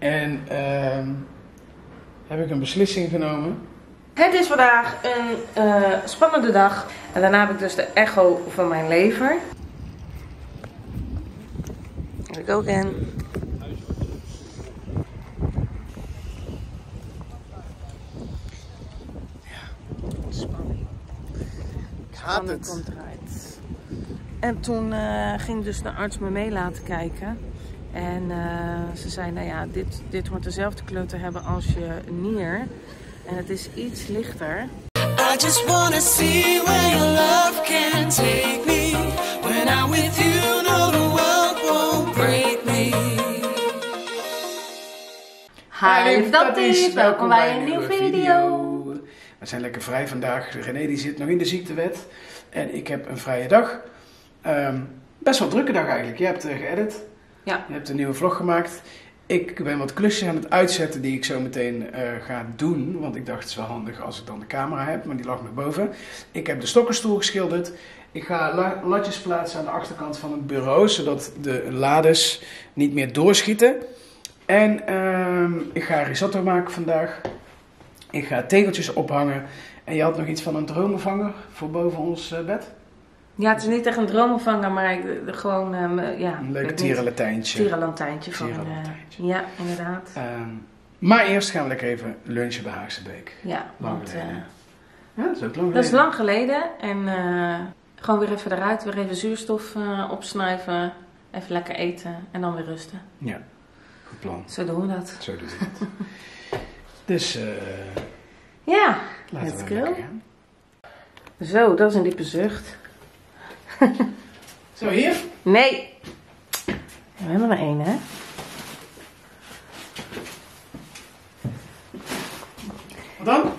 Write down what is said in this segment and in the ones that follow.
En ehm, heb ik een beslissing genomen. Het is vandaag een eh, spannende dag. En daarna heb ik dus de echo van mijn lever. Spanning. Gaat Spanning komt eruit. En toen eh, ging dus de arts me mee laten kijken. En eh, ze zei, nou ja, dit, dit hoort dezelfde kleur te hebben als je nier. En het is iets lichter. I just wanna see where your love can take me. When I'm with you, no, the world won't break me. Hi, dat is. Welkom bij een nieuwe video. We zijn lekker vrij vandaag. René die zit nog in de ziektewet. En ik heb een vrije dag. Ehm, best wel drukke dag eigenlijk. Je hebt uh, geëdit. Ja. Je hebt een nieuwe vlog gemaakt. Ik ben wat klusjes aan het uitzetten die ik zo meteen eh, ga doen. Want ik dacht het is wel handig als ik dan de camera heb, maar die lag me boven. Ik heb de stokkenstoel geschilderd. Ik ga la- latjes plaatsen aan de achterkant van het bureau, zodat de lades niet meer doorschieten. En ehm, ik ga risotto maken vandaag. Ik ga tegeltjes ophangen. En je had nog iets van een dromenvanger voor boven ons eh, bed? Ja, het is niet echt een droomopvanger, maar ik, de- gewoon, ehm, ja. Een leuk tierenlatijntje. Tierenlantijntje van, eh, Tierenlantijntje. ja, inderdaad. Ehm, maar eerst gaan we lekker even lunchen bij Haagse Beek. Ja, Lang want geleden. eh, Ja, dat is ook lang dat is geleden. lang geleden. En eh, gewoon weer even eruit, weer even zuurstof eh, opsnuiven. Even lekker eten en dan weer rusten. Ja, goed plan. Zo doen we dat. Zo doet het. dus eh Ja, Let's we go. zo, dat is een diepe zucht. Zo, hier. Nee. We hebben er maar één, hè? Wat dan?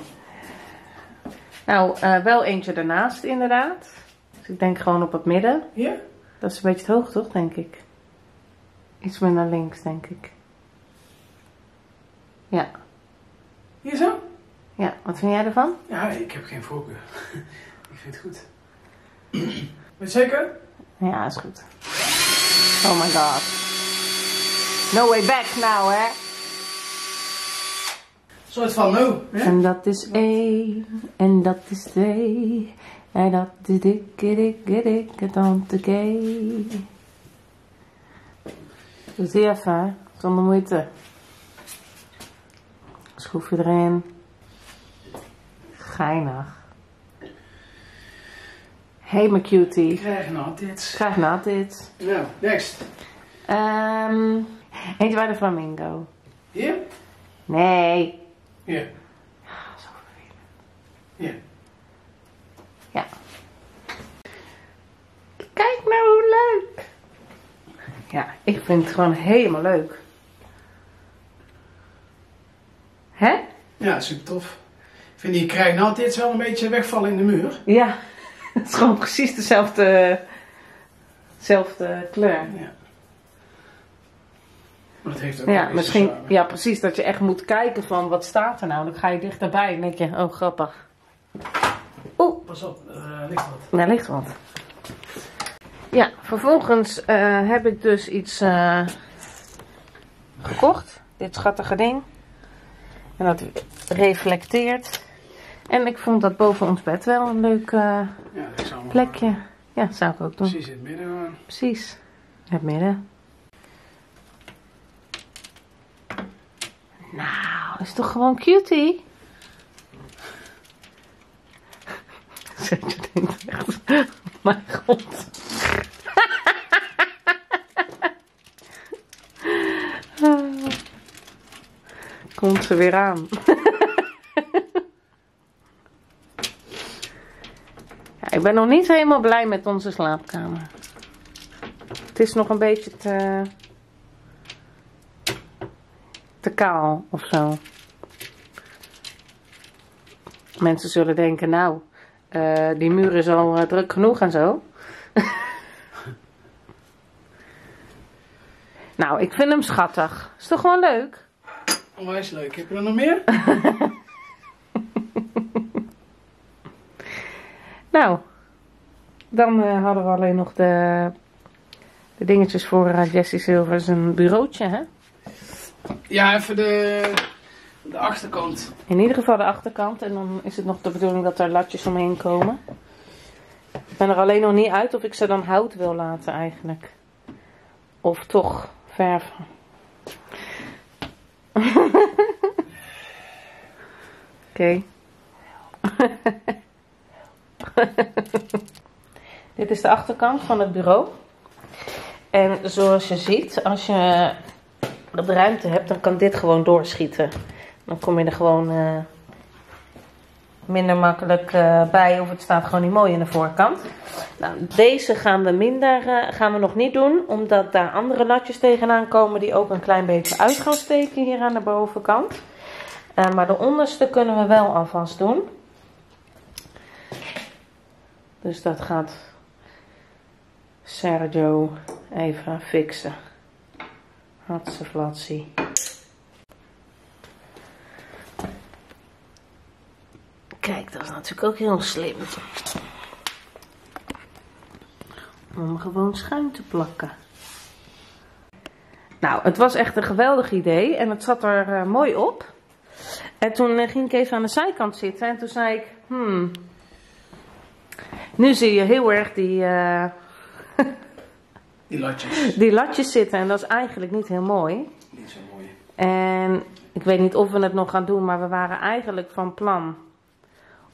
Nou, eh, wel eentje ernaast inderdaad. Dus ik denk gewoon op het midden. Hier? Dat is een beetje te hoog, toch, denk ik? Iets meer naar links, denk ik. Ja. Hier zo? Ja, wat vind jij ervan? Ja, ik heb geen voorkeur. ik vind het goed. Weet je zeker? Ja, is goed. Oh my god. No way back now, hè? Een soort van no. Hè? En dat is één, en dat is twee, en dat is dikke, dikke, dikke tante K. Dus die even, hè? zonder moeite. Schroef je erin. Geinig. Hey mijn cutie. Ik krijg nou dit. Graag na dit. Nou, next. Ehm eentje bij de flamingo. Hier? Nee. Hier. Zo vervelend. Hier. Ja. Kijk nou hoe leuk. Ja, ik vind het gewoon helemaal leuk. Hè? Ja, super tof. Ik vind die krijg nou dit wel een beetje wegvallen in de muur. Ja. Het is gewoon precies dezelfde, dezelfde kleur. Ja. Maar dat heeft ook Ja, misschien, ja, precies. Dat je echt moet kijken van wat staat er nou. Dan ga je dichterbij en denk je, oh grappig. Oeh, Pas op, er ligt wat. daar ligt wat. Ja, vervolgens eh, heb ik dus iets eh, gekocht. Dit schattige ding. En dat reflecteert. En ik vond dat boven ons bed wel een leuk eh, Ja, plekje. Ja, dat zou ik ook doen. Precies in het midden gewoon. Precies. In het midden. Nou, is toch gewoon cutie? Zet je denkt echt, mijn god. Komt ze weer aan. Ja, ik ben nog niet helemaal blij met onze slaapkamer. Het is nog een beetje te, te kaal of zo. Mensen zullen denken, nou, eh, die muur is al eh, druk genoeg en zo. nou, ik vind hem schattig. Is toch gewoon leuk? Onwijs leuk. Heb je er nog meer? Nou, dan eh, hadden we alleen nog de, de dingetjes voor uh, Jessie Silvers een bureautje, hè? Ja, even de, de achterkant. In ieder geval de achterkant. En dan is het nog de bedoeling dat er latjes omheen komen. Ik ben er alleen nog niet uit of ik ze dan hout wil laten eigenlijk. Of toch verven. Oké. Dit is de achterkant van het bureau. En zoals je ziet, als je wat ruimte hebt, dan kan dit gewoon doorschieten. Dan kom je er gewoon eh, minder makkelijk eh, bij of het staat gewoon niet mooi in de voorkant. Nou, deze gaan we minder, eh, gaan we nog niet doen, omdat daar andere latjes tegenaan komen die ook een klein beetje uit gaan steken hier aan de bovenkant. Maar de onderste kunnen we wel alvast doen. Dus dat gaat Sergio even fixen. Hatse flatsie. Kijk, dat is natuurlijk ook heel slim. Om gewoon schuin te plakken. Nou, het was echt een geweldig idee en het zat er eh, mooi op. En toen eh, ging ik even aan de zijkant zitten en toen zei ik, hmm, nu zie je heel erg die, eh, Die latjes. die latjes zitten en dat is eigenlijk niet heel mooi. Niet zo mooi. En ik weet niet of we het nog gaan doen, maar we waren eigenlijk van plan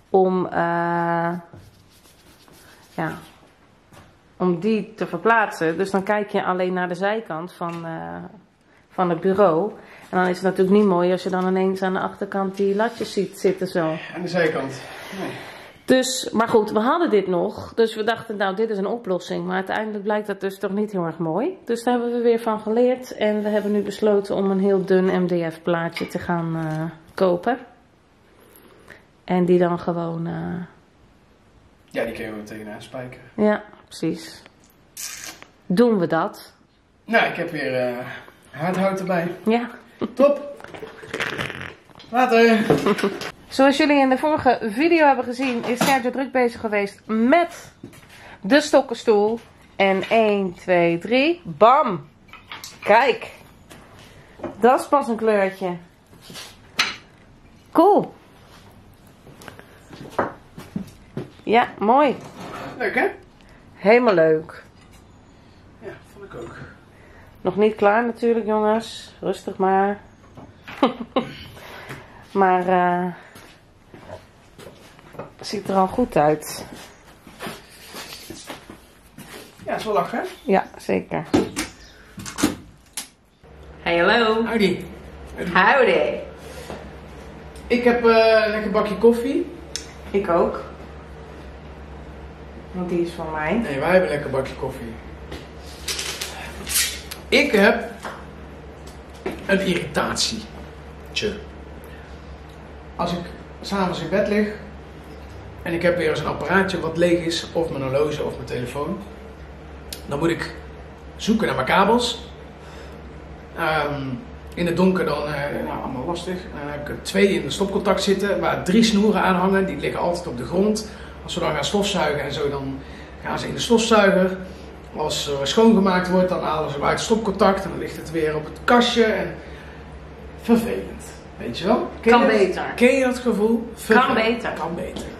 om, eh, ja, om die te verplaatsen. Dus dan kijk je alleen naar de zijkant van, eh, van het bureau. En dan is het natuurlijk niet mooi als je dan ineens aan de achterkant die latjes ziet zitten zo. Aan de zijkant. Nee. Dus, maar goed, we hadden dit nog. Dus we dachten, nou, dit is een oplossing. Maar uiteindelijk blijkt dat dus toch niet heel erg mooi. Dus daar hebben we weer van geleerd. En we hebben nu besloten om een heel dun MDF-plaatje te gaan eh, kopen. En die dan gewoon, eh, Ja, die kunnen we tegenaan spijkeren. ja, precies. Doen we dat? Nou, ik heb weer eh haardhout erbij. Ja. Top. Later. Zoals jullie in de vorige video hebben gezien, is Sergio druk bezig geweest met de stokkenstoel. En 1, 2, 3, bam! Kijk, dat is pas een kleurtje. Cool. Ja, mooi. Leuk, hè? Helemaal leuk. Ja, vond ik ook. Nog niet klaar natuurlijk, jongens. Rustig maar. maar eh ziet er al goed uit. Ja, is wel lachen, hè? Ja, zeker. Hey, hallo. Howdy. Howdy. Ik heb eh, een lekker bakje koffie. Ik ook. Want die is van mij. Nee, wij hebben een lekker bakje koffie. Ik heb een irritatietje. Als ik s'avonds in bed lig en ik heb weer eens een apparaatje wat leeg is, of mijn horloge of mijn telefoon, dan moet ik zoeken naar mijn kabels. Ehm, in het donker dan, eh, nou, allemaal lastig. Dan heb ik twee in de stopcontact zitten, waar drie snoeren aan hangen. Die liggen altijd op de grond. Als we dan gaan stofzuigen en zo, dan gaan ze in de stofzuiger. Als er schoongemaakt wordt, dan halen ze hem uit het stopcontact en dan ligt het weer op het kastje. En... Vervelend, weet je wel? Ken Kan je beter. Ken je dat gevoel? Vervelend. beter. Kan beter.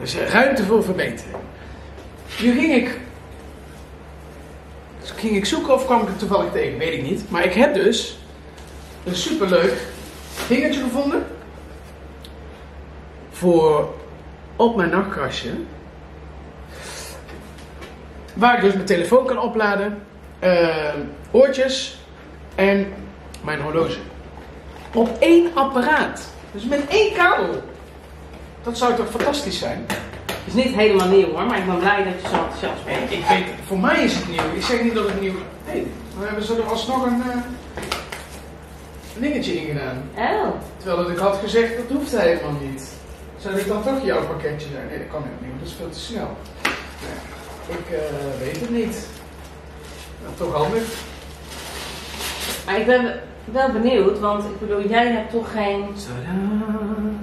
Dus eh, ruimte voor verbetering. Nu ging ik, dus ging ik zoeken of kwam ik er toevallig tegen, weet ik niet. Maar ik heb dus een superleuk dingetje gevonden voor op mijn nachtkastje. Waar ik dus mijn telefoon kan opladen, eh, oortjes en mijn horloge. Op één apparaat. Dus met één kabel. Dat zou toch fantastisch zijn? Het is niet helemaal nieuw hoor, maar ik ben blij dat je zo enthousiast bent. Ik weet, voor mij is het nieuw. Ik zeg niet dat het nieuw is. Nee, we hebben ze er alsnog een, eh, een dingetje in gedaan. Oh. Terwijl dat ik had gezegd, dat hoeft helemaal niet. Zou dit dan toch jouw pakketje zijn? Nee, dat kan helemaal niet, want dat is veel te snel. Ja, ik eh, weet het niet. Nou, toch handig. Maar ik ben wel benieuwd, want ik bedoel, jij hebt toch geen Tadaa.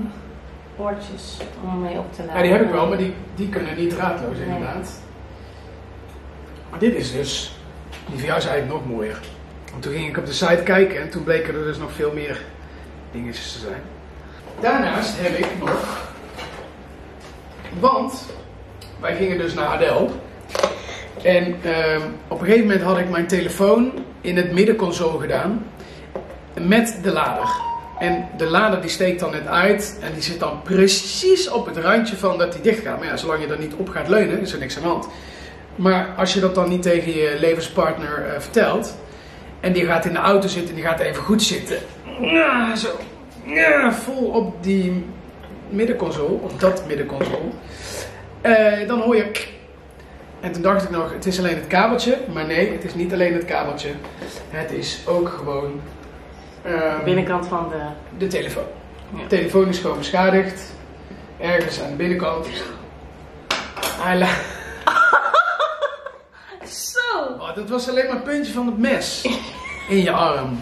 Oortjes om mee op te laden? Ja, die heb ik wel, maar die, die kunnen niet draadloos Nee. inderdaad. Maar dit is dus, die van jou is eigenlijk nog mooier. Toen ging ik op de site kijken en toen bleken er dus nog veel meer dingetjes te zijn. Daarnaast heb ik nog, want wij gingen dus naar Adel. En ehm, op een gegeven moment had ik mijn telefoon in het middenconsole gedaan met de lader. En de lader die steekt dan net uit en die zit dan precies op het randje van dat die dicht gaat. Maar ja, zolang je er niet op gaat leunen, is er niks aan de hand. Maar als je dat dan niet tegen je levenspartner eh, vertelt en die gaat in de auto zitten en die gaat even goed zitten. Ja, zo. Ja, vol op die middenconsole, op dat middenconsole. Eh, dan hoor je. En toen dacht ik nog, het is alleen het kabeltje. Maar nee, het is niet alleen het kabeltje. Het is ook gewoon ehm, Binnenkant van de. de telefoon. Ja. De telefoon is gewoon beschadigd. Ergens aan de binnenkant. Hij Zo! Oh, dat was alleen maar het puntje van het mes in je arm.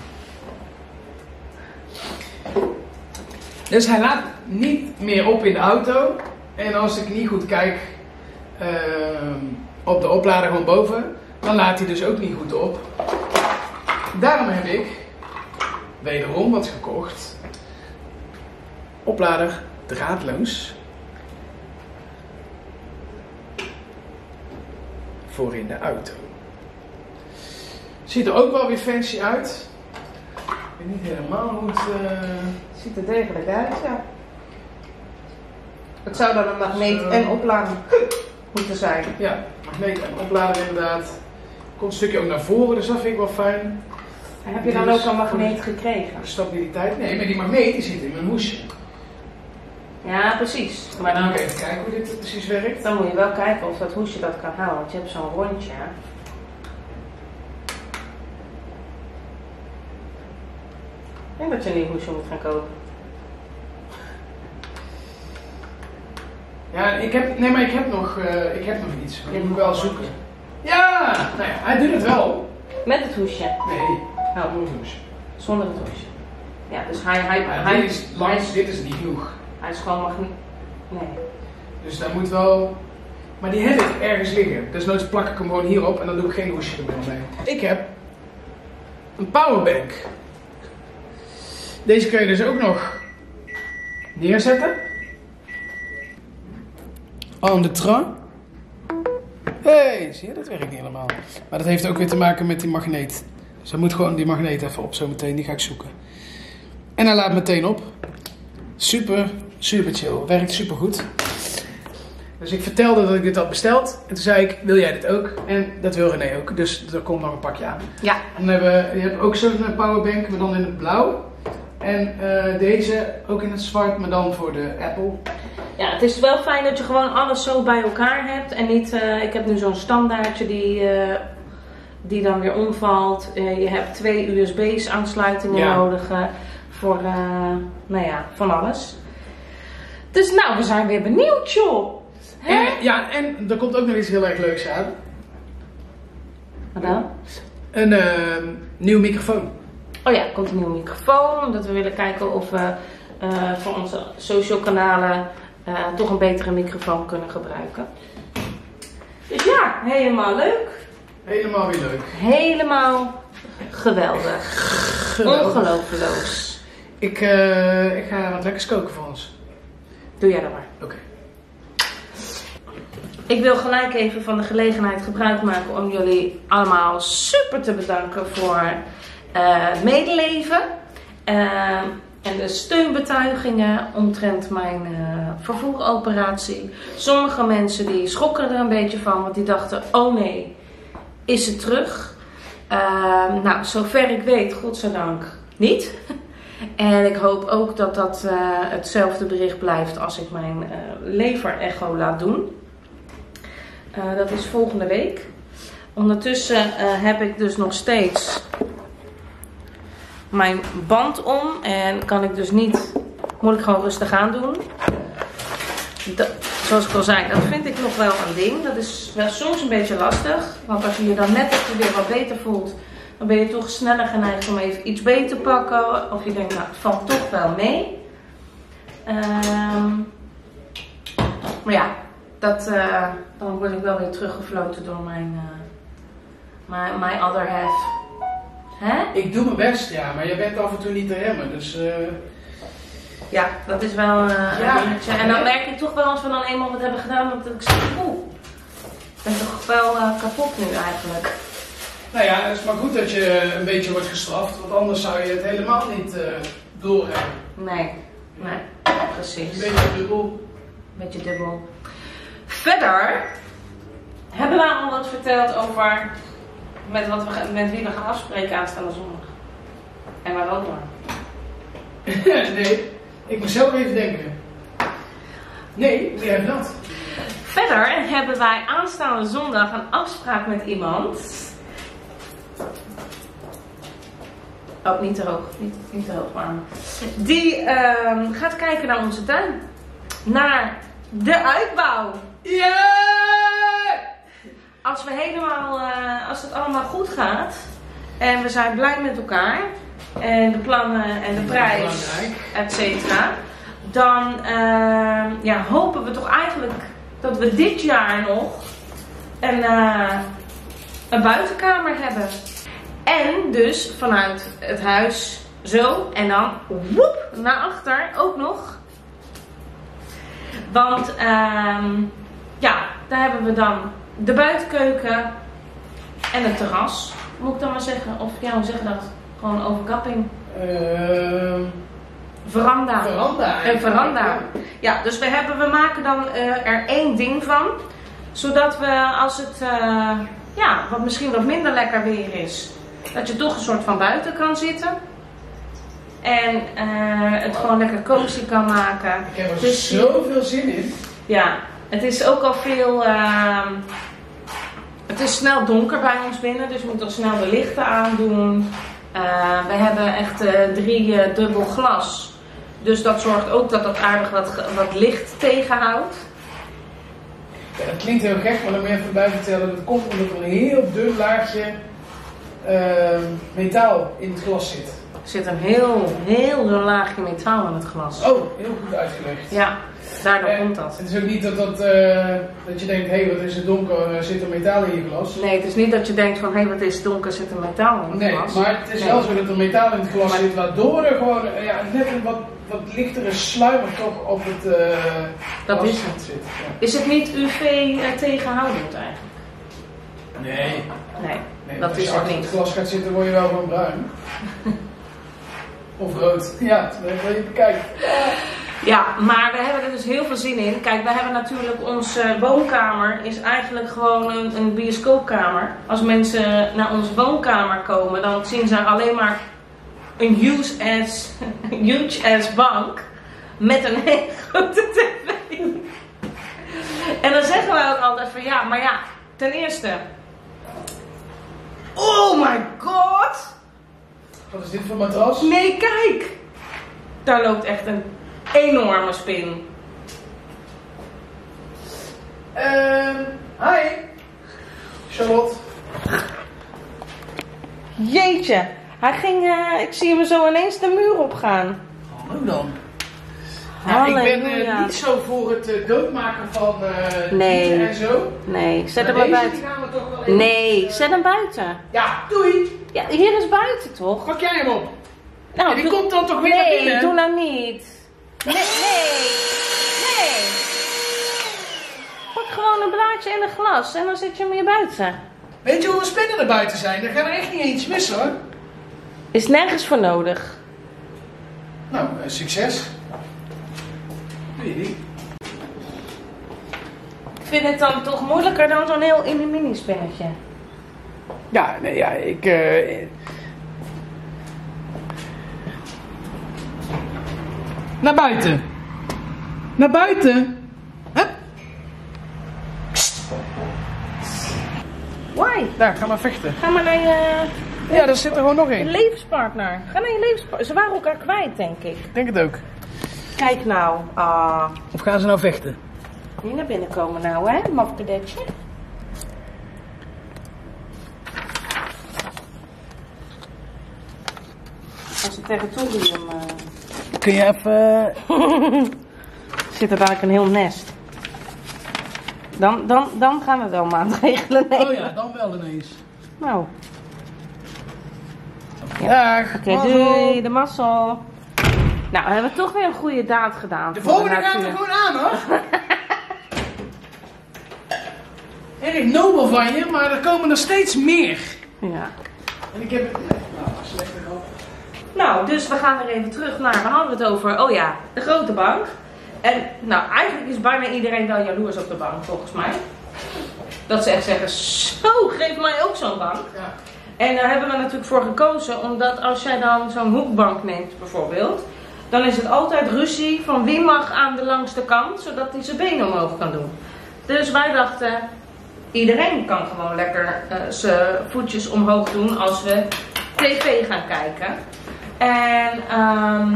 Dus hij laat niet meer op in de auto. En als ik niet goed kijk ehm, op de oplader gewoon boven, dan laat hij dus ook niet goed op. Daarom heb ik wederom wat gekocht. Oplader draadloos. Voor in de auto. Ziet er ook wel weer fancy uit. Ik weet niet helemaal hoe het. eh, Ziet er degelijk uit, ja. Het zou dan een magneet Zo. en oplader moeten zijn. Ja, magneet en oplader inderdaad. Komt een stukje ook naar voren, dus dat vind ik wel fijn. Heb je dan ook een magneet gekregen? Stabiliteit. Nee, maar die magneet die zit in mijn hoesje. Ja, precies. Maar dan dan, even kijken hoe dit precies werkt. dan moet je wel kijken of dat hoesje dat kan houden. Want je hebt zo'n rondje. Ik denk dat je een nieuw hoesje moet gaan kopen. Ja, ik heb, nee, maar ik heb nog, eh, ik heb nog iets. Ik moet wel zoeken. Ja, nou ja, hij doet het wel. Met het hoesje. Nee, Oh, zonder hoesje. zonder het hoesje. Ja, dus hij, hij, hij, dit is langs, dit is niet genoeg. hij is gewoon magneet. Nee. Dus daar moet wel. Maar die heb ik ergens liggen. Dus nooit plak ik hem gewoon hierop en dan doe ik geen hoesje er meer mee. Ik heb een powerbank. Deze kun je dus ook nog neerzetten. En de train. hey, zie je, dat werkt niet helemaal. Maar dat heeft ook weer te maken met die magneet. Dus dan moet gewoon die magneet even op zometeen. Die ga ik zoeken. En hij laat meteen op. Super, super chill. Werkt super goed. Dus ik vertelde dat ik dit had besteld. En toen zei ik, wil jij dit ook? En dat wil René ook. Dus er komt nog een pakje aan. Ja, En dan hebben we, je hebt ook zo'n eh, powerbank, maar dan in het blauw. En eh, deze ook in het zwart, maar dan voor de Apple. Ja, het is wel fijn dat je gewoon alles zo bij elkaar hebt. En niet, eh, ik heb nu zo'n standaardje die, die dan weer omvalt. Eh, je hebt twee USB's aansluitingen Ja. nodig eh, voor, eh, nou ja, van alles. Dus nou, we zijn weer benieuwd joh. Hè? En, ja, en er komt ook nog iets heel erg leuks aan. Wat dan? Een eh, nieuwe microfoon. Oh ja, komt een nieuwe microfoon. Omdat we willen kijken of we voor onze social kanalen toch een betere microfoon kunnen gebruiken. Dus ja, helemaal leuk. Helemaal weer leuk. Helemaal geweldig. Geweldig. Ongelooflijk. Ik, eh, ik ga wat lekkers koken voor ons. Doe jij dat maar. Oké. Ik wil gelijk even van de gelegenheid gebruik maken om jullie allemaal super te bedanken voor het medeleven. eh, en de steunbetuigingen omtrent mijn vervoeroperatie. Sommige mensen die schrokken er een beetje van, want die dachten: oh nee, is het terug? Eh, nou, zover ik weet, godzijdank niet. En ik hoop ook dat dat eh, hetzelfde bericht blijft als ik mijn eh lever-echo laat doen. Eh, dat is volgende week. Ondertussen heb ik dus nog steeds mijn band om. En kan ik dus niet, moet ik gewoon rustig aan doen. Dat, zoals ik al zei, dat vind ik nog wel een ding. Dat is wel soms een beetje lastig. Want als je je dan net even weer wat beter voelt, dan ben je toch sneller geneigd om even iets beter te pakken. Of je denkt, nou, het valt toch wel mee. Ehm, maar ja, dat, eh, dan word ik wel weer teruggefloten door mijn, eh my other half. Hè? Ik doe mijn best, ja, maar je bent af en toe niet te remmen. Dus eh, Ja, dat is wel eh, Ja. een dingetje. En dan merk ik toch wel als we dan eenmaal wat hebben gedaan, dat ik zeg, oeh, ik ben toch wel eh, kapot nu eigenlijk. nou ja, het is maar goed dat je een beetje wordt gestraft, want anders zou je het helemaal niet eh doorhebben. Nee, nee, Een precies. beetje dubbel. Beetje dubbel. Verder hebben we al wat verteld over met, wat we, met wie we gaan afspreken aanstaande zondag. En waar ook maar. nee, ik moet zelf even denken. Nee, wie heeft dat? Verder hebben wij aanstaande zondag een afspraak met iemand. Oh, niet te hoog. Niet, niet te hoog, maar. Die ehm, gaat kijken naar onze tuin. Naar de uitbouw. Yeah! Als we helemaal, eh, als het allemaal goed gaat en we zijn blij met elkaar en de plannen en de prijs, et cetera, dan eh, ja, hopen we toch eigenlijk dat we dit jaar nog een, eh, een buitenkamer hebben. En dus vanuit het huis zo en dan woep, naar achter ook nog. Want ehm, ja, daar hebben we dan de buitenkeuken en het terras, moet ik dan maar zeggen. Of ja, hoe zeg je dat? Gewoon overkapping. Ehm, Veranda. veranda. Een veranda. Ja, dus we, hebben, we maken dan eh, er één ding van. Zodat we als het eh, ja, wat misschien wat minder lekker weer is, dat je toch een soort van buiten kan zitten. En eh, het gewoon lekker cozy kan maken. Ik heb er Dus- zoveel zin in. Ja, het is ook al veel. ehm, het is snel donker bij ons binnen, dus we moeten al snel de lichten aandoen. Eh, we hebben echt eh, drie eh, dubbel glas. Dus dat zorgt ook dat dat aardig wat, wat licht tegenhoudt. Ja, dat klinkt heel gek, maar dan moet je even bij vertellen. Dat komt omdat er een heel dun laagje ehm, metaal in het glas zit. Er zit een heel, heel dun laagje metaal in het glas. Oh, heel goed uitgelegd. Ja, daardoor En komt dat. Het is ook niet dat, dat, eh, dat je denkt, hé, hey, wat is het donker, er zit er metaal in je glas. Nee, het is niet dat je denkt van hé, wat is het donker, zit er metaal in het Nee, glas. maar het is Nee. wel zo dat er metaal in het glas Maar- zit, waardoor er gewoon eh, ja, net een wat, wat lichtere sluimer toch op het eh Dat glas is het. zit. Ja. Is het niet UV eh, tegenhoudend eigenlijk? Nee, Nee, nee dat als is je het niet. het glas gaat zitten, word je wel gewoon bruin. of rood. Ja, dat is wat je bekijkt. Ja, maar we hebben er dus heel veel zin in. Kijk, we hebben natuurlijk onze woonkamer is eigenlijk gewoon een, een bioscoopkamer. Als mensen naar onze woonkamer komen, dan zien ze alleen maar een huge ass, huge ass bank met een hele grote tv. En dan zeggen we ook altijd van ja, maar ja, ten eerste. Oh my god! Wat is dit voor matras? Nee, kijk! Daar loopt echt een enorme spin. Ehm, hi. Charlotte. Jeetje, hij ging, eh, ik zie hem zo ineens de muur opgaan. Hallo dan. Ja, ik ben eh, niet zo voor het eh, doodmaken van eh Nee. dieren en zo. Nee, zet hem Maar buiten. die gaan we toch wel even- Nee, zet hem buiten. Ja, doei. Ja, hier is buiten toch? Pak jij hem op. Nou, en die doe- komt dan toch weer naar Nee, binnen? doe nou niet. Nee, nee. Nee. Pak gewoon een blaadje en een glas en dan zet je hem hier buiten. Weet je hoeveel spinnen er buiten zijn? Er gaan er echt niet eentje missen hoor. Is nergens voor nodig. Nou, eh, succes. Ik vind het dan toch moeilijker dan zo'n heel in mini spinnetje. Ja, nee, ja, ik... eh, Naar buiten. Naar buiten. Hup. Why? Daar, ga maar vechten. Ga maar naar je, Ja, daar zit er gewoon nog één. levenspartner. Ga naar je levenspartner. Ze waren elkaar kwijt, denk ik. Ik denk het ook. Kijk nou. Ah. Of gaan ze nou vechten? Niet naar binnen komen nou, hè, mafkadetje. Als het territorium... eh, Kun je even... zit er eigenlijk een heel nest. Dan, dan, dan gaan we wel maatregelen nemen. Oh ja, dan wel ineens. Nou. Dag. Oké, mazzel. doei, de mazzel. Nou, we hebben toch weer een goede daad gedaan. De volgende gaat er gewoon aan hoor. Erg nobel van je, maar er komen er steeds meer. Ja. En ik heb... Nou, dus we gaan weer even terug naar, we hadden het over, oh ja, de grote bank. En nou, eigenlijk is bijna iedereen wel jaloers op de bank, volgens mij. Dat ze echt zeggen, zo, geef mij ook zo'n bank. Ja. En daar hebben we natuurlijk voor gekozen, omdat als jij dan zo'n hoekbank neemt bijvoorbeeld, dan is het altijd ruzie van wie mag aan de langste kant, zodat hij zijn benen omhoog kan doen. Dus wij dachten, iedereen kan gewoon lekker eh, zijn voetjes omhoog doen als we tv gaan kijken. En, ehm,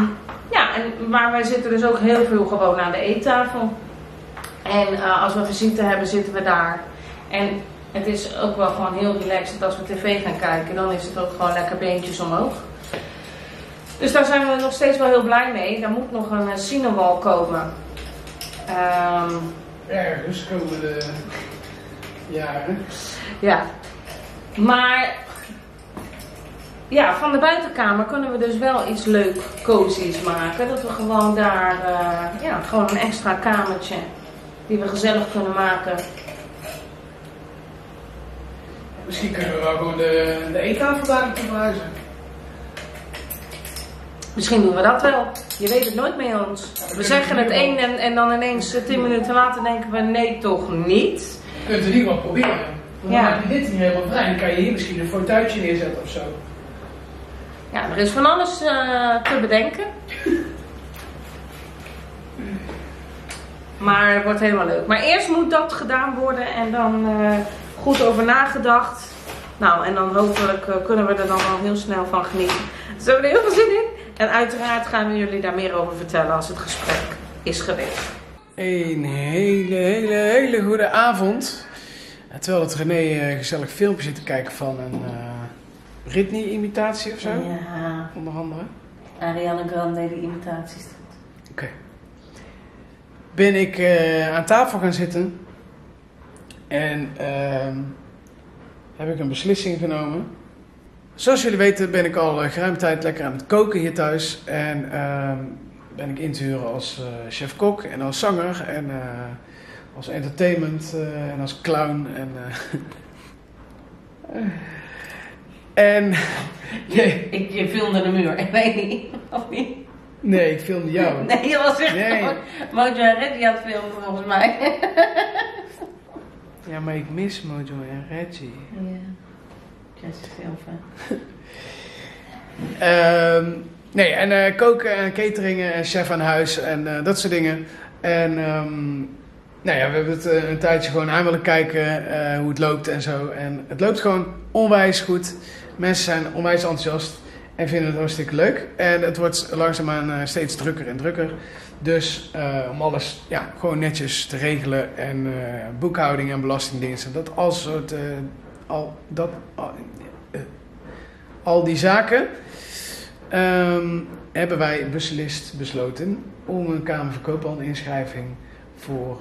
ja, en, maar wij zitten dus ook heel veel gewoon aan de eettafel. En eh, als we visite hebben, zitten we daar. En het is ook wel gewoon heel relaxed als we tv gaan kijken, dan is het ook gewoon lekker beentjes omhoog. Dus daar zijn we nog steeds wel heel blij mee. Daar moet nog een uh, cinewall komen. Ehm, Ergens komende jaren. ja. Maar ja, van de buitenkamer kunnen we dus wel iets leuk cozy's maken. Dat we gewoon daar, eh, ja, gewoon een extra kamertje die we gezellig kunnen maken. Misschien kunnen we wel gewoon de, de eettafel daar verhuizen. Misschien doen we dat wel. Je weet het nooit met ons. We zeggen het één en, en dan ineens eh, tien minuten later denken we nee toch niet. Je kunt het in ieder geval proberen. Dan Ja. maak je dit niet helemaal vrij. Dan kan je hier misschien een fortuintje neerzetten of zo. Ja, er is van alles eh, te bedenken. Maar het wordt helemaal leuk. Maar eerst moet dat gedaan worden en dan eh, goed over nagedacht. Nou, en dan hopelijk eh, kunnen we er dan al heel snel van genieten. Dus we hebben heel veel zin in. En uiteraard gaan we jullie daar meer over vertellen als het gesprek is geweest. Een hele, hele, hele goede avond. Terwijl dat René gezellig filmpje zit te kijken van een Britney-imitatie of zo. Ja, Onder andere. Ariana Grande die imitaties. Oké. Ben ik eh, aan tafel gaan zitten. En ehm, heb ik een beslissing genomen. Zoals jullie weten ben ik al eh, geruime tijd lekker aan het koken hier thuis. En ehm, ben ik in te huren als eh, chef-kok en als zanger en als entertainment en als clown. En, en nee, Ik, je filmde de muur, ik weet niet. Of niet? nee, ik filmde jou. Nee, je was echt Nee. Mojo en Reggie aan het filmen volgens mij. Ja, maar ik mis Mojo en Reggie. Ja. Jesse filmen. Ehm, nee, en eh, koken en cateringen en chef aan huis en eh, dat soort dingen. En ehm, nou ja, we hebben het eh, een tijdje gewoon aan willen kijken hoe het loopt en zo. En het loopt gewoon onwijs goed. Mensen zijn onwijs enthousiast en vinden het hartstikke leuk. En het wordt langzaamaan eh, steeds drukker en drukker. Dus eh, om alles ja, gewoon netjes te regelen en eh, boekhouding en belastingdiensten, dat al soort, al, dat, al, die zaken ehm, hebben wij beslist besloten om een Kamer van Koophandel inschrijving voor,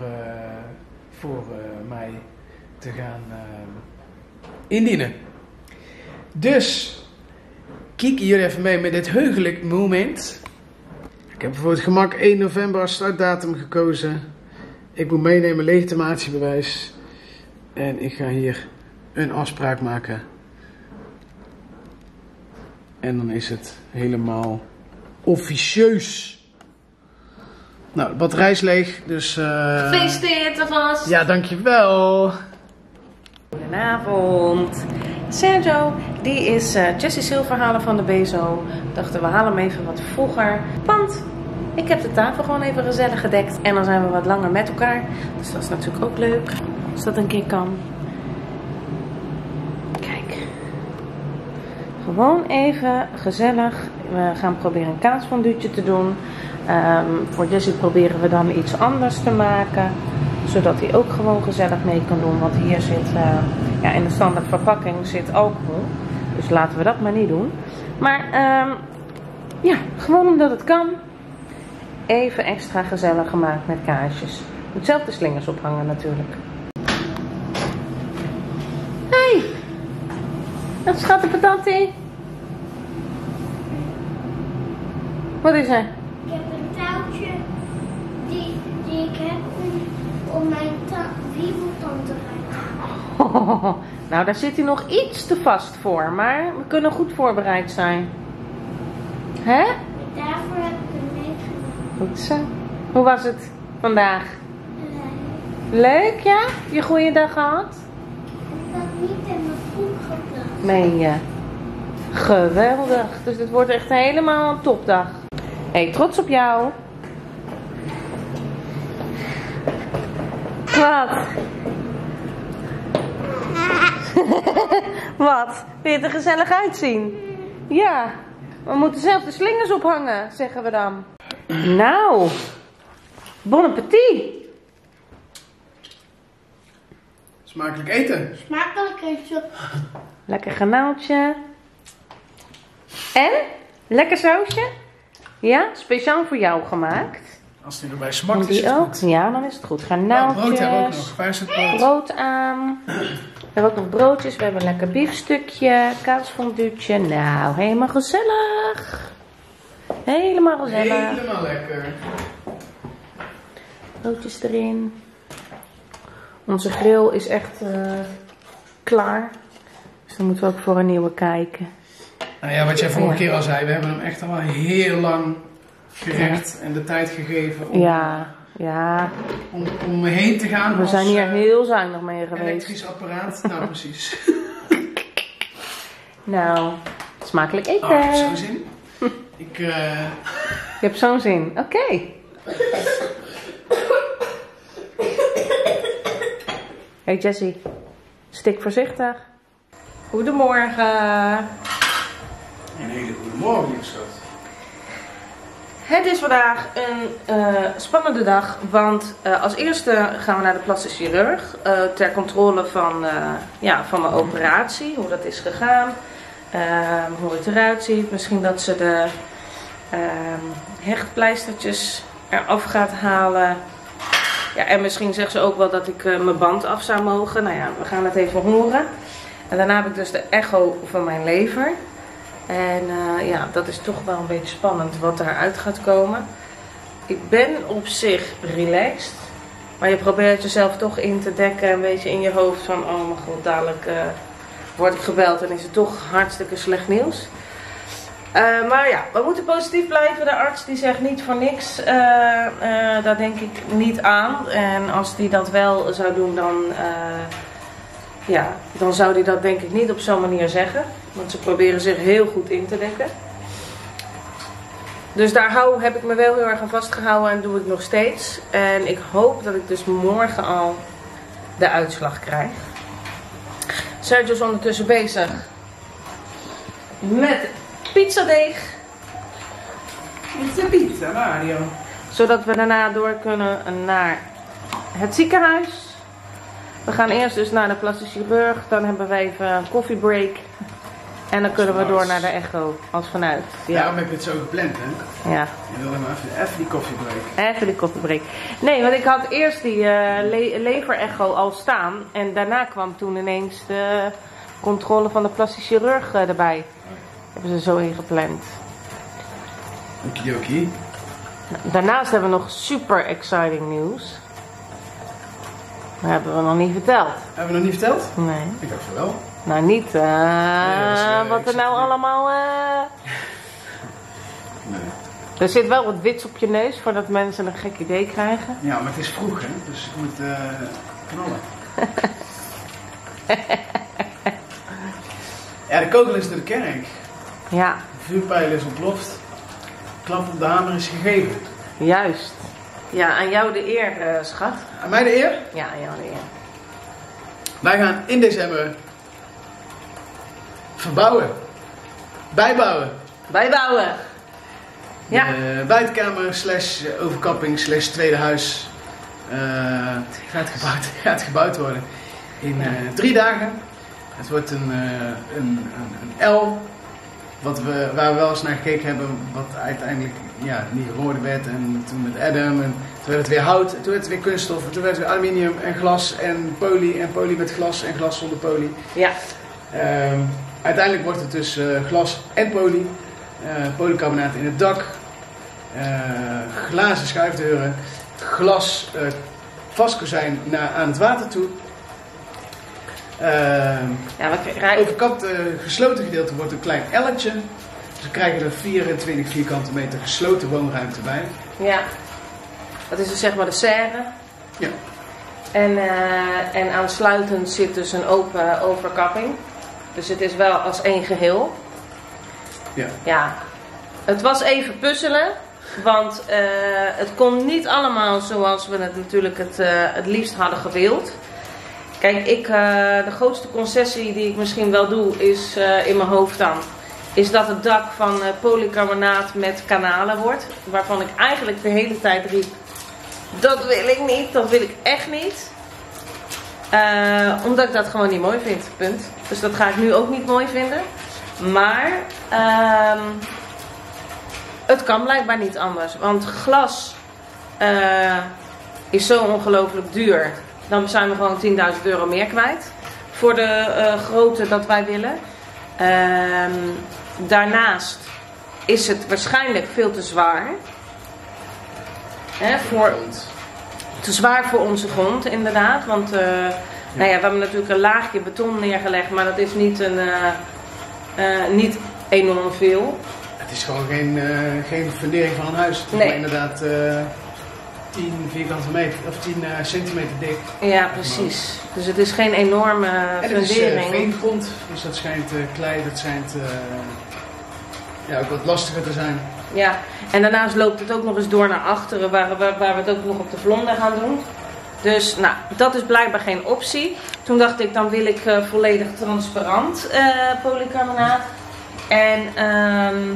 voor mij te gaan indienen. Dus kijken jullie even mee met dit heugelijk moment. Ik heb voor het gemak 1 november als startdatum gekozen. Ik moet meenemen legitimatiebewijs. En ik ga hier een afspraak maken. En dan is het helemaal officieus. Nou, de batterij is leeg, dus... eh, Gefeliciteerd alvast! Ja, dankjewel. Goedenavond. Sergio, die is eh Jessie Silver halen van de Bezo. Dachten we halen hem even wat vroeger. Want ik heb de tafel gewoon even gezellig gedekt. En dan zijn we wat langer met elkaar. Dus dat is natuurlijk ook leuk. Als dat een keer kan. Kijk. Gewoon even gezellig. We gaan proberen een kaasfonduutje te doen. Ehm, voor Jessie proberen we dan iets anders te maken. Zodat hij ook gewoon gezellig mee kan doen. Want hier zit, eh, ja, in de standaard verpakking zit alcohol. Dus laten we dat maar niet doen. Maar ehm, ja, gewoon omdat het kan. Even extra gezellig gemaakt met kaarsjes. Je moet zelf de slingers ophangen natuurlijk. Hey! Dat schat de patatje. Wat is er? Ik heb een touwtje die, die ik heb om mijn ta- wiebeltand te nou, daar zit hij nog iets te vast voor, maar we kunnen goed voorbereid zijn. Hè? Daarvoor heb ik hem meegenomen. Goed zo. Hoe was het vandaag? Eh, Leuk, ja? Je goede dag gehad? Ik had niet in mijn voet geplaatst. Meen je? Geweldig. Dus dit wordt echt helemaal een topdag. hey, trots op jou. Wat? Wat? Vind je er gezellig uitzien? Ja. We moeten zelf de slingers ophangen, zeggen we dan. Nou. Bon appetit. Smakelijk eten. Smakelijk het. Lekker garnaaltje. En? Lekker sausje? Ja, speciaal voor jou gemaakt. Als die erbij smakt, is die het ook? goed. Ja, dan is het goed. Nou, brood hebben we ook Garnaaltjes. nog. Brood? Brood aan. We hebben ook nog broodjes. We hebben een lekker biefstukje. Kaasfonduutje. Nou, helemaal gezellig. Helemaal gezellig. Helemaal lekker. Broodjes erin. Onze grill is echt eh, klaar. Dus dan moeten we ook voor een nieuwe kijken. Nou ja, wat jij vorige keer al zei, we hebben hem echt al heel lang gerecht en de tijd gegeven om, Ja, ja. om, om heen te gaan. We als, zijn hier eh, heel zuinig mee geweest. elektrisch apparaat. Nou, precies. Nou, smakelijk eten. Oh, ik heb zo'n zin. Ik, eh, Je hebt zo'n zin. Oké. Hey Jessie, stik voorzichtig. Goedemorgen. een hele goede morgen, schat. Het is vandaag een eh, spannende dag, want eh, als eerste gaan we naar de plastisch chirurg eh, ter controle van, ja, van mijn operatie, hoe dat is gegaan, ehm, hoe het eruit ziet. Misschien dat ze de ehm, hechtpleistertjes eraf gaat halen. Ja, en misschien zegt ze ook wel dat ik mijn band af zou mogen. Nou ja, we gaan het even horen. En daarna heb ik dus de echo van mijn lever. En eh, ja, dat is toch wel een beetje spannend wat daaruit gaat komen. Ik ben op zich relaxed. Maar je probeert jezelf toch in te dekken. Een beetje in je hoofd van, oh mijn god, dadelijk eh, word ik gebeld en is het toch hartstikke slecht nieuws. Eh, maar ja, we moeten positief blijven. De arts die zegt niet voor niks. eh, daar denk ik niet aan. En als die dat wel zou doen, dan, ja, dan zou die dat denk ik niet op zo'n manier zeggen. Want ze proberen zich heel goed in te dekken. Dus daar hou, heb ik me wel heel erg aan vastgehouden en doe ik nog steeds. En ik hoop dat ik dus morgen al de uitslag krijg. Sergio is ondertussen bezig met pizzadeeg. Pizza, pizza, Mario. Zodat we daarna door kunnen naar het ziekenhuis. We gaan eerst dus naar de plastisch chirurg. Dan hebben we even een koffiebreak. En dan kunnen we door naar de echo. Als vanuit. Ja. Daarom heb je het zo gepland, hè? ja. Je wilde maar even, even die koffiebreak. Even die koffiebreak. Nee, want ik had eerst die eh le lever-echo al staan. En daarna kwam toen ineens de controle van de plastisch chirurg eh, erbij. Hebben ze zo ingepland. Okidoki. Daarnaast hebben we nog super exciting nieuws. Dat hebben we nog niet verteld. Hebben we nog niet verteld? Nee. Ik dacht van wel. Nou, niet eh, Nee, eh, wat er nou allemaal... eh, Nee. Er zit wel wat wits op je neus voordat mensen een gek idee krijgen. Ja, maar het is vroeg, hè? Dus ik moet knallen. ja, de kogel is door de kerk. Ja, De vuurpijl is ontploft. Klap op de hamer is gegeven. juist. Ja, aan jou de eer, eh, schat. Aan mij de eer. Ja, aan jou de eer. Wij gaan in december verbouwen. Bijbouwen. Bijbouwen. Ja. De buitenkamer slash overkapping slash tweede huis eh, gaat, gebouwd, gaat gebouwd worden in eh, drie dagen. Het wordt een, eh, een, een, een L, wat we, waar we wel eens naar gekeken hebben, wat uiteindelijk ja, niet geworden werd. En toen met Adam, en toen werd het weer hout, en toen werd het weer kunststof, en toen werd het weer aluminium en glas en poly, en poly met glas en glas zonder poly. Ja. Ehm, uiteindelijk wordt het dus eh, glas en poly. Eh, polycarbonaat in het dak. eh, glazen schuifdeuren, glas uh, vastkozijn naar, aan het water toe. Ehm, Ja, overkant eh, gesloten gedeelte wordt een klein elletje. Dus we krijgen er 24 vierkante meter gesloten woonruimte bij. Ja. Dat is dus zeg maar de serre. Ja. En, eh, en aansluitend zit dus een open overkapping. Dus het is wel als één geheel. Ja. Ja. Het was even puzzelen. Want eh, het kon niet allemaal zoals we het natuurlijk het, eh, het liefst hadden gewild. Kijk, ik, eh, de grootste concessie die ik misschien wel doe is eh, in mijn hoofd dan. Is dat het dak van eh, polycarbonaat met kanalen wordt. Waarvan ik eigenlijk de hele tijd riep. Dat wil ik niet, dat wil ik echt niet. Omdat ik dat gewoon niet mooi vind, punt. Dus dat ga ik nu ook niet mooi vinden. Maar ehm, het kan blijkbaar niet anders. Want glas is zo ongelooflijk duur. Dan zijn we gewoon 10.000 euro meer kwijt. Voor de eh, grootte dat wij willen. Ehm, daarnaast is het waarschijnlijk veel te zwaar. Hè, voor, te zwaar voor onze grond, inderdaad. Want eh, nou ja, we hebben natuurlijk een laagje beton neergelegd, maar dat is niet, een, eh, niet enorm veel. Het is gewoon geen, geen fundering van een huis. Nee. maar inderdaad 10 vierkante meter of 10 eh, centimeter dik. Ja, precies. Dus het is geen enorme En het is eh, veengrond, dus dat schijnt eh, klei, dat schijnt eh, ja, ook wat lastiger te zijn. Ja, en daarnaast loopt het ook nog eens door naar achteren, waar, waar, waar we het ook nog op de vlonder gaan doen. Dus nou, dat is blijkbaar geen optie. Toen dacht ik, dan wil ik eh, volledig transparant eh polycarbonaat. En ehm,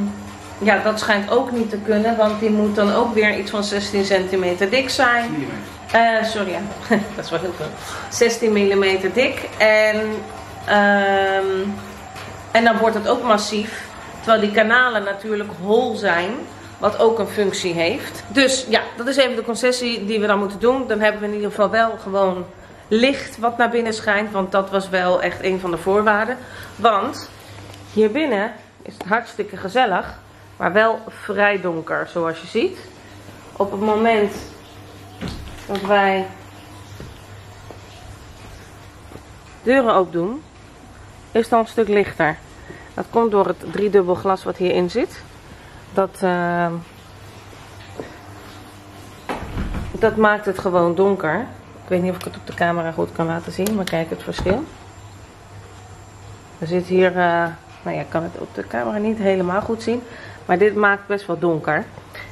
ja, dat schijnt ook niet te kunnen, want die moet dan ook weer iets van 16 centimeter dik zijn. Eh, sorry, ja. dat is wel heel veel. 16 mm dik. En, ehm, en dan wordt het ook massief. Terwijl die kanalen natuurlijk hol zijn. Wat ook een functie heeft. Dus ja, dat is even de concessie die we dan moeten doen. Dan hebben we in ieder geval wel gewoon licht wat naar binnen schijnt. Want dat was wel echt een van de voorwaarden. Want hier binnen is het hartstikke gezellig. Maar wel vrij donker, zoals je ziet. Op het moment dat wij deuren open doen, is het dan een stuk lichter. Dat komt door het driedubbel glas wat hierin zit. Dat, eh, dat maakt het gewoon donker. Ik weet niet of ik het op de camera goed kan laten zien, maar kijk het verschil. Er zit hier, eh, nou ja, ik kan het op de camera niet helemaal goed zien, maar dit maakt best wel donker.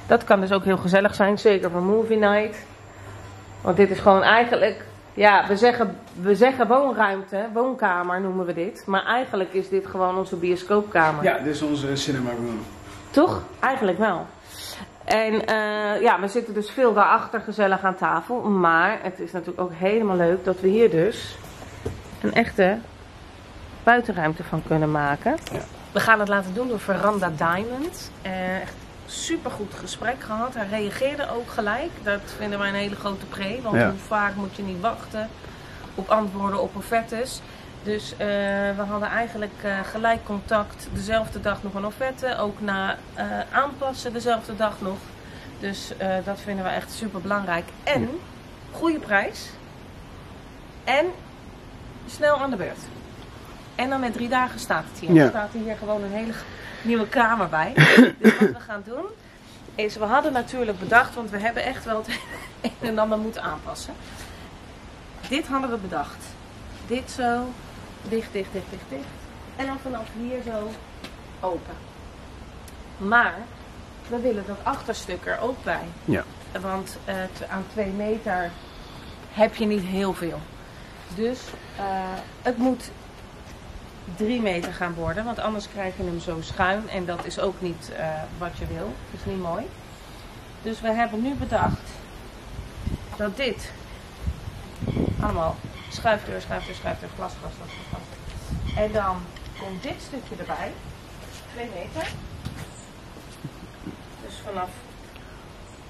Dat kan dus ook heel gezellig zijn, zeker voor movie night. Want dit is gewoon eigenlijk, ja, we zeggen, we zeggen woonruimte, woonkamer noemen we dit. Maar eigenlijk is dit gewoon onze bioscoopkamer. Ja, dit is onze cinema room. Toch? Eigenlijk wel. En eh, ja, we zitten dus veel daarachter gezellig aan tafel. Maar het is natuurlijk ook helemaal leuk dat we hier dus een echte buitenruimte van kunnen maken. Ja. We gaan het laten doen door Veranda Diamond. Eh, echt supergoed gesprek gehad. Hij reageerde ook gelijk. Dat vinden wij een hele grote pre. Want Ja. hoe vaak moet je niet wachten op antwoorden op offertes. Dus eh, we hadden eigenlijk eh, gelijk contact. Dezelfde dag nog een offerte. Ook na eh, aanpassen dezelfde dag nog. Dus dat vinden we echt super belangrijk. En goede prijs. En snel aan de beurt. En dan met drie dagen staat het hier. Ja. Er staat hier gewoon een hele nieuwe kamer bij. dus wat we gaan doen is, we hadden natuurlijk bedacht, want we hebben echt wel het een en ander moeten aanpassen. Dit hadden we bedacht. Dit zo, dicht, dicht, dicht, dicht, dicht. En dan vanaf hier zo open. Maar we willen dat achterstuk er ook bij. Ja. Want eh, aan twee meter heb je niet heel veel. Dus eh, het moet drie meter gaan worden, want anders krijg je hem zo schuin. En dat is ook niet eh, wat je wil. Dat is niet mooi. Dus we hebben nu bedacht dat dit allemaal schuifdeur, schuifdeur, schuifdeur, glas, glas, glas. En dan komt dit stukje erbij. Twee meter. Dus vanaf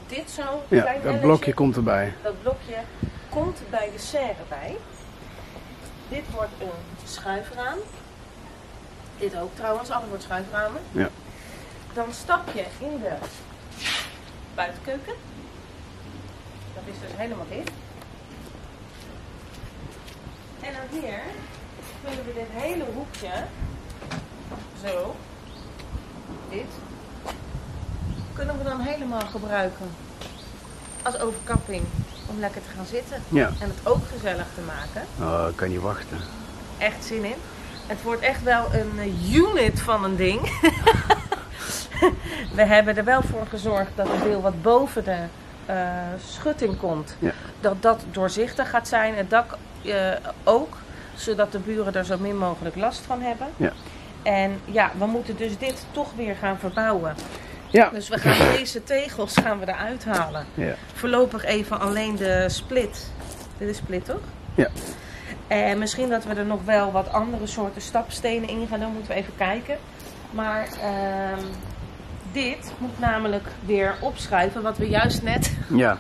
dit zo. Ja, dat elletje. blokje komt erbij. Dat blokje komt bij de serre bij. Dit wordt een schuifraam. Dit ook trouwens, alles wordt schuiframen. Ja. Dan stap je in de buitenkeuken. Dat is dus helemaal dit. En dan hier kunnen we dit hele hoekje, zo, dit, kunnen we dan helemaal gebruiken als overkapping om lekker te gaan zitten Ja. en het ook gezellig te maken. Oh, ik kan niet wachten. Echt zin in. Het wordt echt wel een eh, unit van een ding. we hebben er wel voor gezorgd dat het deel wat boven de eh, schutting komt, Ja. dat dat doorzichtig gaat zijn. Het dak eh, ook, zodat de buren er zo min mogelijk last van hebben. Ja. En ja, we moeten dus dit toch weer gaan verbouwen. Ja. Dus we gaan deze tegels gaan we eruit halen. Ja. Voorlopig even alleen de split. Dit is split toch? Ja. En misschien dat we er nog wel wat andere soorten stapstenen in gaan doen, moeten we even kijken. Maar ehm, dit moet namelijk weer opschuiven, wat we juist net Ja.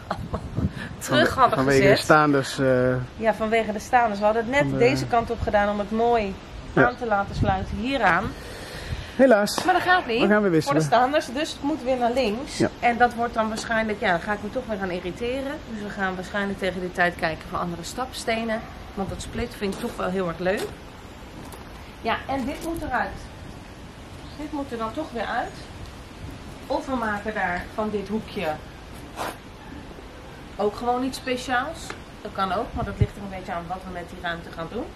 terug hadden Vanwege de staanders. eh, Ja, vanwege de staanders. We hadden het net de- deze kant op gedaan om het mooi Ja. aan te laten sluiten hieraan. helaas. Maar dat gaat niet. We gaan weer Voor de wisselen. staanders, dus het moet weer naar links. Ja. En dat wordt dan waarschijnlijk, ja, dan ga ik me toch weer gaan irriteren. Dus we gaan waarschijnlijk tegen die tijd kijken voor andere stapstenen. Want dat split vind ik toch wel heel erg leuk. Ja, en dit moet eruit. Dit moet er dan toch weer uit. Of we maken daar van dit hoekje ook gewoon iets speciaals. Dat kan ook, maar dat ligt er een beetje aan wat we met die ruimte gaan doen.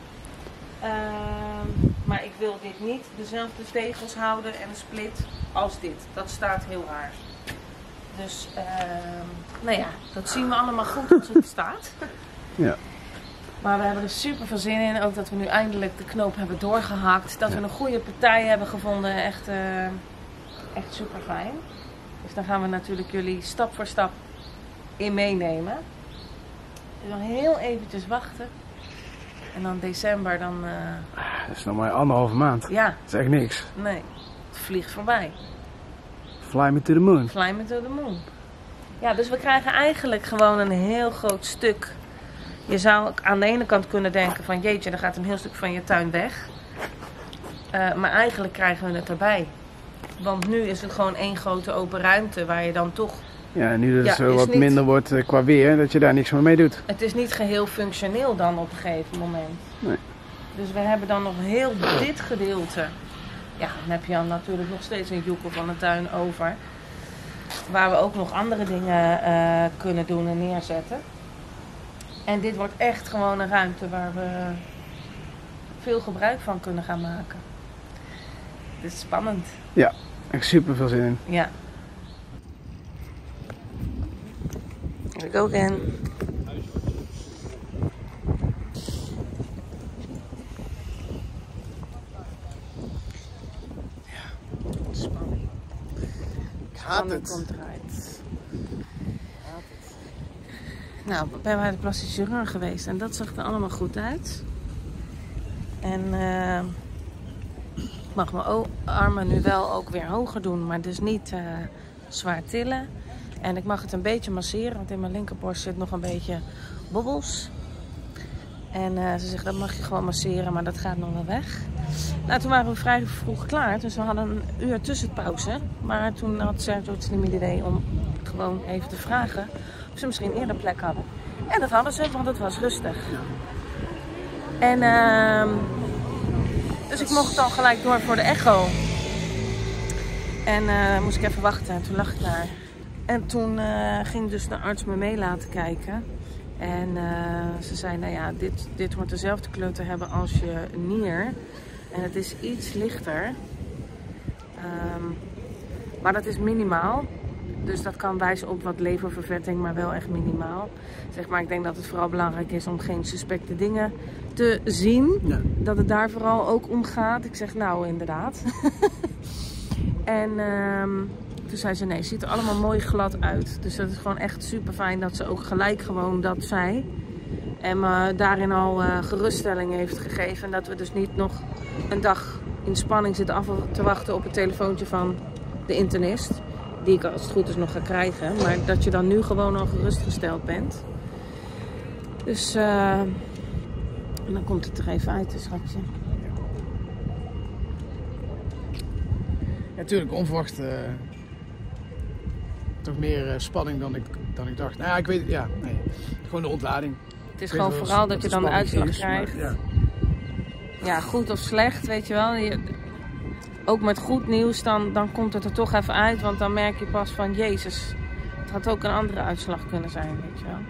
Ehm, maar ik wil dit niet dezelfde tegels houden en een split als dit. Dat staat heel raar. Dus, ehm, nou ja, dat zien we allemaal goed als het staat. Ja. Maar we hebben er super veel zin in. Ook dat we nu eindelijk de knoop hebben doorgehakt. Dat we een goede partij hebben gevonden. Echt, eh, echt super fijn. Dus daar gaan we natuurlijk jullie stap voor stap in meenemen. Dus nog heel eventjes wachten. En dan december, dan... eh, Dat is nog maar anderhalve maand. ja, Dat is echt niks. nee. Het vliegt voorbij. Fly me to the moon. Fly me to the moon. Ja, dus we krijgen eigenlijk gewoon een heel groot stuk. Je zou aan de ene kant kunnen denken van jeetje, dan gaat een heel stuk van je tuin weg. Eh, maar eigenlijk krijgen we het erbij. Want nu is het gewoon één grote open ruimte waar je dan toch... Ja, en nu dat het Ja, zo is wat niet- minder wordt eh, qua weer, dat je daar niks meer mee doet. Het is niet geheel functioneel dan op een gegeven moment. Nee. Dus we hebben dan nog heel dit gedeelte. Ja, dan heb je dan natuurlijk nog steeds een joekel van de tuin over. Waar we ook nog andere dingen eh, kunnen doen en neerzetten. En dit wordt echt gewoon een ruimte waar we veel gebruik van kunnen gaan maken. Dit is spannend. Echt super veel zin in. Ja. Here we go again. Spanning. Spanning komt eruit. Nou, bij de plastisch chirurg geweest en dat zag er allemaal goed uit. En eh, ik mag mijn armen nu wel ook weer hoger doen, maar dus niet eh, zwaar tillen. En ik mag het een beetje masseren, want in mijn linkerborst zit nog een beetje bobbels. En eh, ze zegt, dat mag je gewoon masseren, maar dat gaat nog wel weg. Nou, toen waren we vrij vroeg klaar, dus we hadden een uur tussenpauze. Maar toen had Sergio het slim idee om gewoon even te vragen of ze misschien eerder plek hadden. En dat hadden ze, want het was rustig. En ehm dus ik mocht dan gelijk door voor de echo. En eh, moest ik even wachten en toen lag ik daar. En toen eh, ging dus de arts me mee laten kijken. En eh, ze zei, nou ja, dit, dit hoort dezelfde kleur te hebben als je nier. En het is iets lichter. Ehm, maar dat is minimaal. Dus dat kan wijzen op wat leververvetting, maar wel echt minimaal. Zeg maar, ik denk dat het vooral belangrijk is om geen suspecte dingen te zien. Ja. Dat het daar vooral ook om gaat. Ik zeg, nou inderdaad. en ehm, toen zei ze, nee, het ziet er allemaal mooi glad uit. Dus dat is gewoon echt super fijn dat ze ook gelijk gewoon dat zei. En me daarin al eh, geruststelling heeft gegeven. En dat we dus niet nog een dag in spanning zitten af te wachten op het telefoontje van de internist. Die ik als het goed is nog ga krijgen. Maar dat je dan nu gewoon al gerustgesteld bent. Dus eh, en dan komt het er even uit, dus schatje. Ja, tuurlijk, onverwacht. eh, toch meer eh, spanning dan ik, dan ik dacht. Nou ja, ik weet ja, nee. Gewoon de ontlading. Het is gewoon wel vooral dat je dan de uitslag is, maar krijgt. Ja. Ja, goed of slecht, weet je wel. Je- ook met goed nieuws, dan, dan komt het er toch even uit. Want dan merk je pas van, jezus, het had ook een andere uitslag kunnen zijn, weet je wel.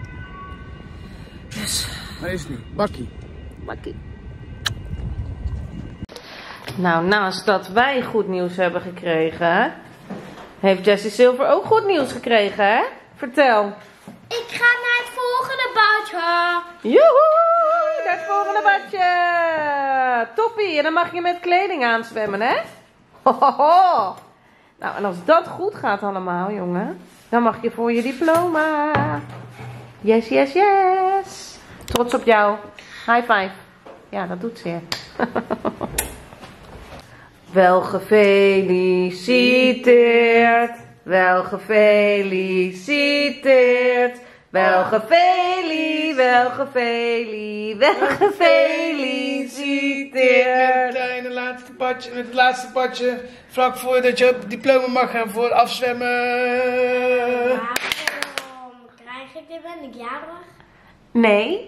Dus, Waar is het nu? Bakkie. bakkie. Nou, naast dat wij goed nieuws hebben gekregen, heeft Jessie Silver ook goed nieuws gekregen, hè? Vertel. Ik ga naar het volgende badje. Joehoe, naar het volgende badje. Toppie, en dan mag je met kleding aanzwemmen, hè? Hohoho. Nou, en als dat goed gaat allemaal, jongen, dan mag je voor je diploma. Yes, yes, yes. Trots op jou. High five. Ja, dat doet ze. Wel gefeliciteerd. Wel gefeliciteerd. Wel geveli, wel geveli, wel gefeliciteerd. Kleine laatste padje, met het laatste padje, vlak voordat je op het diploma mag gaan voor het afzwemmen. Waarom krijg ik dit? Ben ik jarig? Nee.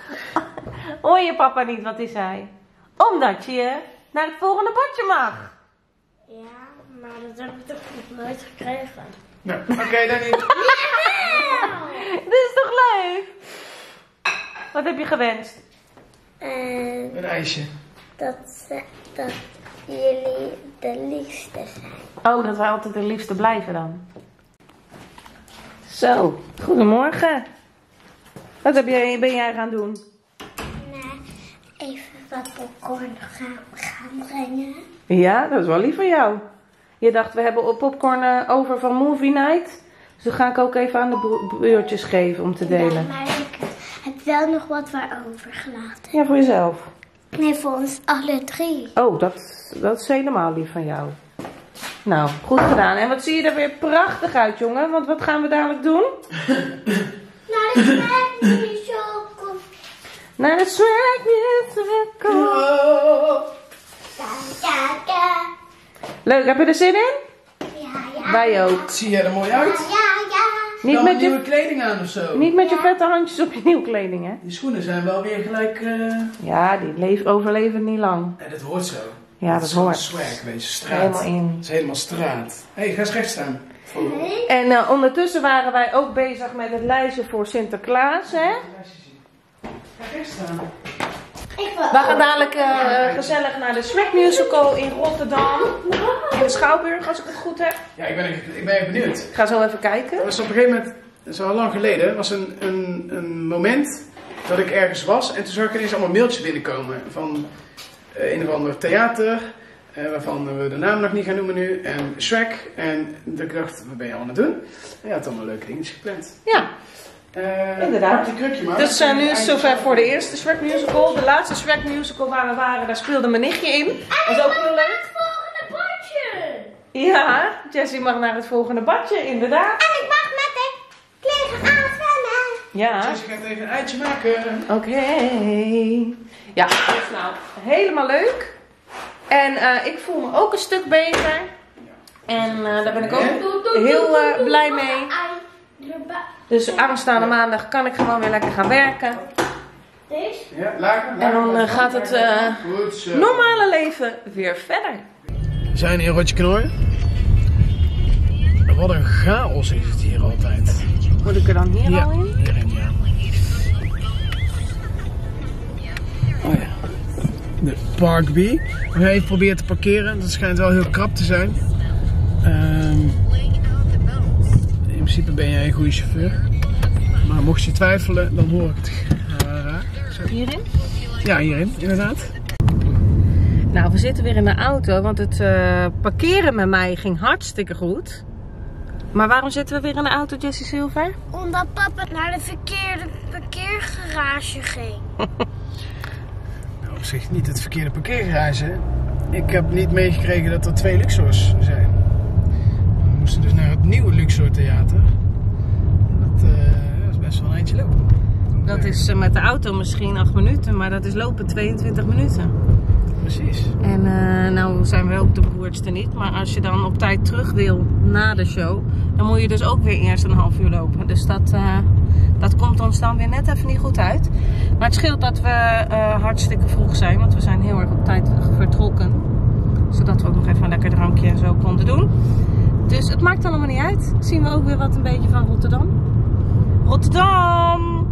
Hoor je papa niet wat hij zei? Omdat je naar het volgende badje mag. Ja, maar dat heb ik toch nog nooit gekregen. Nou, oké, dan niet. Dit is toch leuk? Wat heb je gewenst? En Een ijsje. dat, ze- dat jullie de liefste zijn. Oh, dat wij altijd de liefste blijven dan. Zo, goedemorgen. Wat heb jij, ben jij gaan doen? Nee, even wat popcorn gaan, gaan brengen. Ja, dat is wel lief van jou. Je dacht, we hebben popcorn eh, over van Movie Night. Dus dan ga ik ook even aan de bu- buurtjes geven om te Ja, delen. maar ik heb wel nog wat waar overgelaten. Ja, voor jezelf. Nee, voor ons alle drie. Oh, dat, dat is helemaal lief van jou. Nou, goed gedaan. En wat zie je er weer prachtig uit, jongen. Want wat gaan we dadelijk doen? Nou, ik ben niet zo kom. Naar de Musical. Ja, ja, ja. Leuk, heb je er zin in? Ja, ja. Wij ook. Zie jij er mooi uit? Ja, ja. Niet Dan met, nieuwe je, kleding aan of zo. niet met je vette handjes op je nieuwe kleding, hè? Die schoenen zijn wel weer gelijk. eh Ja, die leef, overleven niet lang. Ja, dat hoort zo. Ja, dat is gewoon hoort. Swag, weet je, straat. Helemaal in. Het is helemaal straat. Hé, hey, ga eens recht staan. En eh, ondertussen waren wij ook bezig met het lijstje voor Sinterklaas, hè? Ga recht staan. We gaan dadelijk eh, gezellig naar de Shrek Musical in Rotterdam. In de Schouwburg, als ik het goed heb. Ja, ik ben, ik ben even benieuwd. Ik ga zo even kijken. Er was op een gegeven moment, dat al lang geleden, was een, een, een moment dat ik ergens was en toen zag ik ineens allemaal mailtjes binnenkomen van eh, een of ander theater, eh, waarvan we de naam nog niet gaan noemen nu, en Shrek. En dat ik dacht, wat ben je allemaal aan het doen? En je had allemaal leuke dingetjes gepland. Ja, Eh, Inderdaad. Krukje maar. dus eh, nu is het zover voor de eerste Shrek Musical. De laatste Shrek Musical waar we waren, daar speelde mijn nichtje in. Dat is ook heel leuk. het volgende badje. Ja, Jessie mag naar het volgende badje, inderdaad. En ik mag met de kleren aan zwemmen. Ja. Dus ik ga even een eitje maken. Oké. Ja, dus nou, helemaal leuk. En eh, ik voel me ook een stuk beter. En eh, daar ben ik ook heel eh, blij mee. Dus aanstaande maandag kan ik gewoon weer lekker gaan werken. Deze? Ja, lager, En dan eh, gaat het eh, normale leven weer verder. We zijn in Rotje Knooi. Wat een chaos is het hier altijd. Moet ik er dan hier Ja, al in? hierin ja. Oh ja. De Park B. We gaan even proberen te parkeren. Dat schijnt wel heel krap te zijn. Ehm, principe ben jij een goede chauffeur. Maar mocht je twijfelen, dan hoor ik het graag. Zo. Hierin? Ja, hierin, inderdaad. Nou, we zitten weer in de auto, want het eh, parkeren met mij ging hartstikke goed. Maar waarom zitten we weer in de auto, Jessie Silver? Omdat papa naar de verkeerde parkeergarage ging. Nou, op zich niet het verkeerde parkeergarage. Ik heb niet meegekregen dat er twee Luxors zijn. Nieuwe Luxor Theater. Dat, eh, dat is best wel een eindje lopen. Dat is eh, met de auto misschien 8 minuten, maar dat is lopen 22 minuten. Precies. En eh, nou zijn we ook de beroerdste niet. Maar als je dan op tijd terug wil na de show, dan moet je dus ook weer eerst een half uur lopen. Dus dat, dat komt ons dan weer net even niet goed uit. Maar het scheelt dat we eh, hartstikke vroeg zijn, want we zijn heel erg op tijd vertrokken. Zodat we ook nog even een lekker drankje en zo konden doen. Dus het maakt allemaal niet uit. Zien we ook weer wat een beetje van Rotterdam. Rotterdam!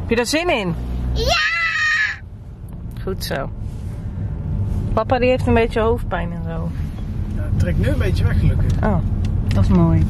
Heb je daar zin in? Ja! Goed zo. Papa die heeft een beetje hoofdpijn en zo. Ja, het trekt nu een beetje weg gelukkig. Oh, dat is mooi.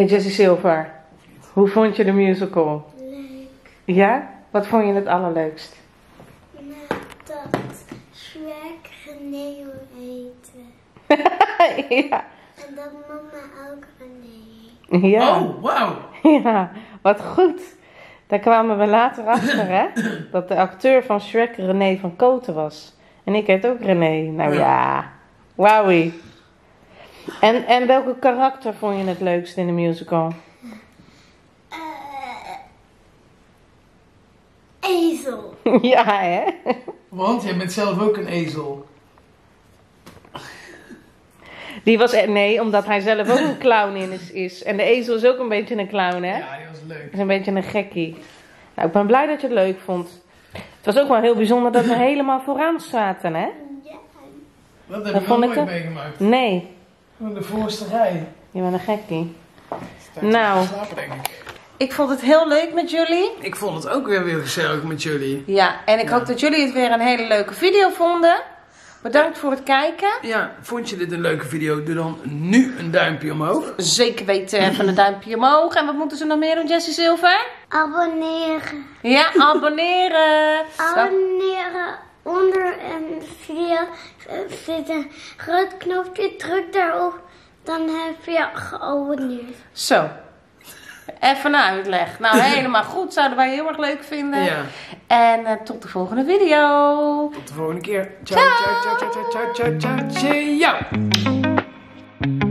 Hey Jessie Silver, hoe vond je de musical? Leuk. Ja? Wat vond je het allerleukst? Nou, dat Shrek René eten. ja. En dat mama ook René. Ja. Oh, wauw. ja, wat goed. Daar kwamen we later achter, hè? Dat de acteur van Shrek René van Koten was. En ik heet ook René. Nou ja, wauwie. En, en welke karakter vond je het leukst in de musical? Eh, ezel. ja, hè? Want jij bent zelf ook een ezel. Die was, eh, nee, omdat hij zelf ook een clown in is, is. En de ezel is ook een beetje een clown, hè? Ja, die was leuk. is een beetje een gekkie. Nou, ik ben blij dat je het leuk vond. Het was ook wel heel bijzonder dat we helemaal vooraan zaten, hè? Ja. Dat heb Dat ik nog nooit meegemaakt. Nee, Gewoon de voorste rij. je bent een gekkie. Nou. Slapen, denk ik. Ik vond het heel leuk met jullie. Ik vond het ook weer weer gezellig met jullie. Ja, en ik Ja. hoop dat jullie het weer een hele leuke video vonden. Bedankt voor het kijken. Ja, vond je dit een leuke video? Doe dan nu een duimpje omhoog. Zeker weten even een duimpje omhoog. En wat moeten ze nog meer doen, Jessie Silver? Abonneren. Ja, abonneren. Zo. Abonneren. Onder een video eh, zit een groot knopje. Druk daarop. Dan heb je geabonneerd. Zo. Even een uitleg. Nou, helemaal goed. Zouden wij heel erg leuk vinden. Ja. En eh, tot de volgende video. Tot de volgende keer. Ciao, ciao, ciao, ciao, ciao, ciao, ciao, ciao. ciao.